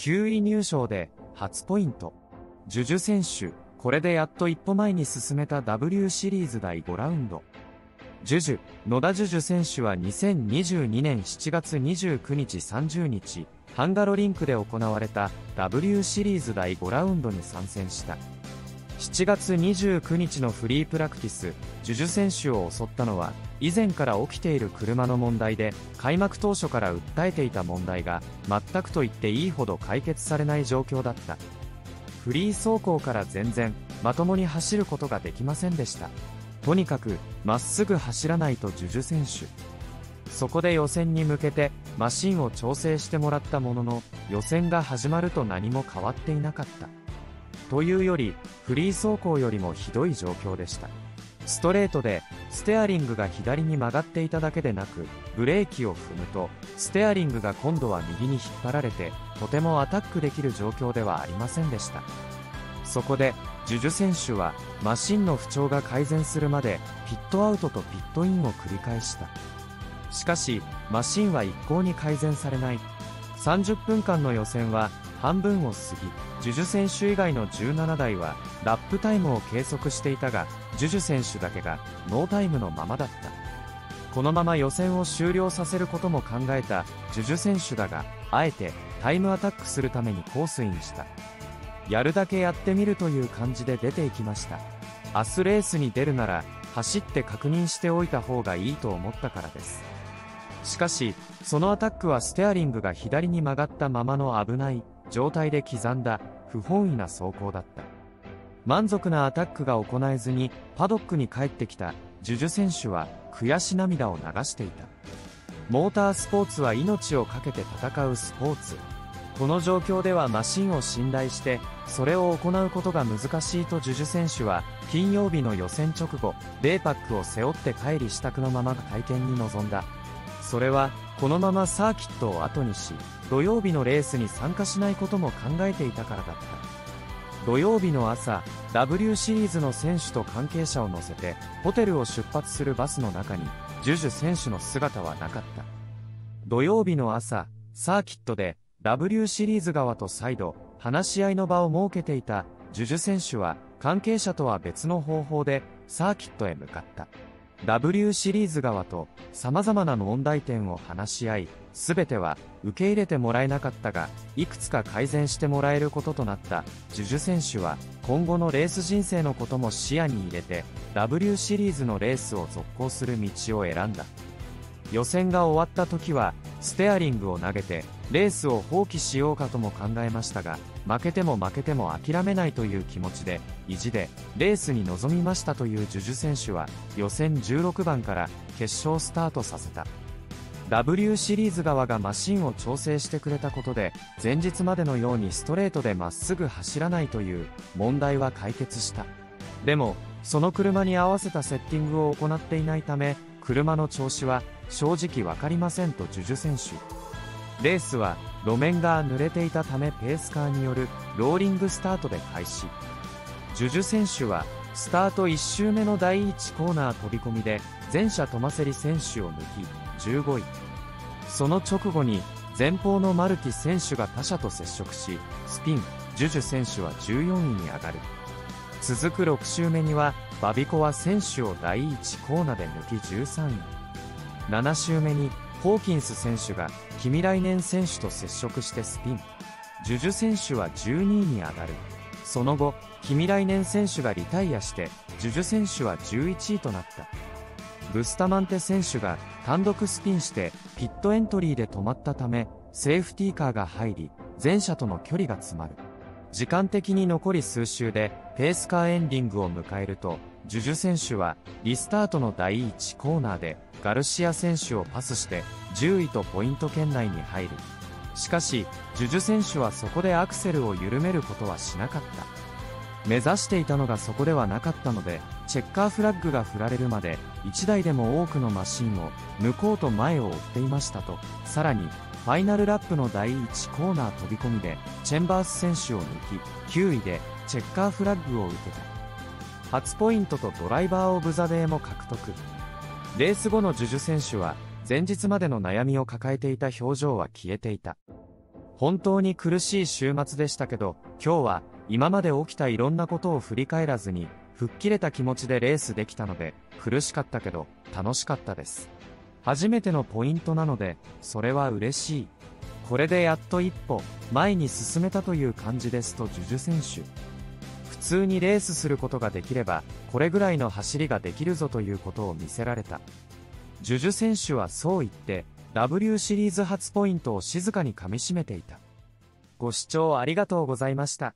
9位入賞で初ポイント。ジュジュ選手、これでやっと一歩前に進めた W シリーズ第5ラウンド。ジュジュ、野田ジュジュ選手は2022年7月29日30日、ハンガロリンクで行われた W シリーズ第5ラウンドに参戦した。7月29日のフリープラクティス、ジュジュ選手を襲ったのは、以前から起きている車の問題で、開幕当初から訴えていた問題が、全くと言っていいほど解決されない状況だった。フリー走行から全然、まともに走ることができませんでした。とにかく、まっすぐ走らないとジュジュ選手。そこで予選に向けて、マシンを調整してもらったものの、予選が始まると何も変わっていなかった。というより、フリー走行よりもひどい状況でした。ストレートで、ステアリングが左に曲がっていただけでなく、ブレーキを踏むと、ステアリングが今度は右に引っ張られて、とてもアタックできる状況ではありませんでした。そこで、ジュジュ選手は、マシンの不調が改善するまで、ピットアウトとピットインを繰り返した。しかし、マシンは一向に改善されない。30分間の予選は、半分を過ぎ、ジュジュ選手以外の17台はラップタイムを計測していたが、ジュジュ選手だけがノータイムのままだった。このまま予選を終了させることも考えたジュジュ選手だが、あえてタイムアタックするためにコースインした。やるだけやってみるという感じで出ていきました。明日レースに出るなら、走って確認しておいた方がいいと思ったからです。しかし、そのアタックはステアリングが左に曲がったままの危ない状態で刻んだ不本意な走行だった。満足なアタックが行えずにパドックに帰ってきたジュジュ選手は悔し涙を流していた。モータースポーツは命を懸けて戦うスポーツ。この状況ではマシンを信頼して、それを行うことが難しいとジュジュ選手は、金曜日の予選直後、デーパックを背負って帰り支度のまま会見に臨んだ。それは、このままサーキットを後にし、土曜日のレースに参加しないことも考えていたからだった。土曜日の朝、W シリーズの選手と関係者を乗せて、ホテルを出発するバスの中に、ジュジュ選手の姿はなかった。土曜日の朝、サーキットで、W シリーズ側と再度、話し合いの場を設けていた、ジュジュ選手は、関係者とは別の方法で、サーキットへ向かった。W シリーズ側と様々な問題点を話し合い、すべては受け入れてもらえなかったが、いくつか改善してもらえることとなったジュジュ選手は、今後のレース人生のことも視野に入れて、W シリーズのレースを続行する道を選んだ。予選が終わった時は、ステアリングを投げて、レースを放棄しようかとも考えましたが、負けても負けても諦めないという気持ちで、意地で、レースに臨みましたというジュジュ選手は、予選16番から決勝スタートさせた。W シリーズ側がマシンを調整してくれたことで、前日までのようにストレートでまっすぐ走らないという問題は解決した。でも、その車に合わせたセッティングを行っていないため、車の調子は正直わかりませんとジュジュ選手。レースは路面が濡れていたためペースカーによるローリングスタートで開始。ジュジュ選手はスタート1周目の第1コーナー飛び込みで前者トマセリ選手を抜き15位。その直後に前方のマルティ選手が他者と接触しスピン。ジュジュ選手は14位に上がる。続く6周目にはバビコワ選手を第1コーナーで抜き13位。7周目にホーキンス選手が君来年選手と接触してスピン。ジュジュ選手は12位に上がる。その後、君来年選手がリタイアして、ジュジュ選手は11位となった。ブスタマンテ選手が単独スピンしてピットエントリーで止まったため、セーフティーカーが入り、前者との距離が詰まる。時間的に残り数周でペースカーエンディングを迎えると、ジュジュ選手はリスタートの第1コーナーでガルシア選手をパスして10位とポイント圏内に入る。しかし、ジュジュ選手はそこでアクセルを緩めることはしなかった。目指していたのがそこではなかったので、チェッカーフラッグが振られるまで、1台でも多くのマシンを向こうと前を追っていましたと、さらに、ファイナルラップの第1コーナー飛び込みで、チェンバース選手を抜き、9位でチェッカーフラッグを受けた。初ポイントとドライバーオブザデーも獲得。レース後のジュジュ選手は、前日までの悩みを抱えていた表情は消えていた。本当に苦しい週末でしたけど、今日は今まで起きたいろんなことを振り返らずに、吹っ切れた気持ちでレースできたので、苦しかったけど、楽しかったです。初めてのポイントなので、それは嬉しい。これでやっと一歩、前に進めたという感じですと、ジュジュ選手。普通にレースすることができれば、これぐらいの走りができるぞということを見せられた。ジュジュ選手はそう言って、W シリーズ初ポイントを静かに噛み締めていた。ご視聴ありがとうございました。